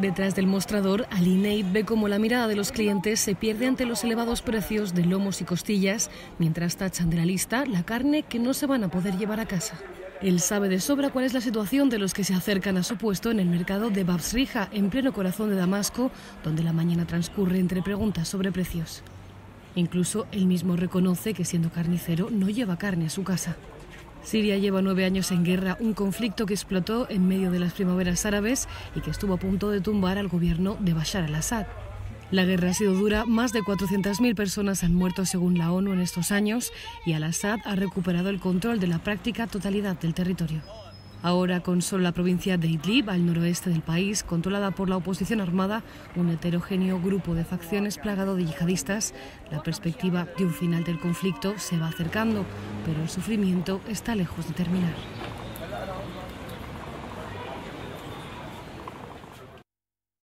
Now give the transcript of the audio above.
Detrás del mostrador, Ali ve cómo la mirada de los clientes se pierde ante los elevados precios de lomos y costillas, mientras tachan de la lista la carne que no se van a poder llevar a casa. Él sabe de sobra cuál es la situación de los que se acercan a su puesto en el mercado de Babsrija, en pleno corazón de Damasco, donde la mañana transcurre entre preguntas sobre precios. Incluso él mismo reconoce que siendo carnicero no lleva carne a su casa. Siria lleva nueve años en guerra, un conflicto que explotó en medio de las primaveras árabes y que estuvo a punto de tumbar al gobierno de Bashar al-Assad. La guerra ha sido dura, más de 400.000 personas han muerto según la ONU en estos años y al-Assad ha recuperado el control de la práctica totalidad del territorio. Ahora, con solo la provincia de Idlib, al noroeste del país, controlada por la oposición armada, un heterogéneo grupo de facciones plagado de yihadistas, la perspectiva de un final del conflicto se va acercando, pero el sufrimiento está lejos de terminar.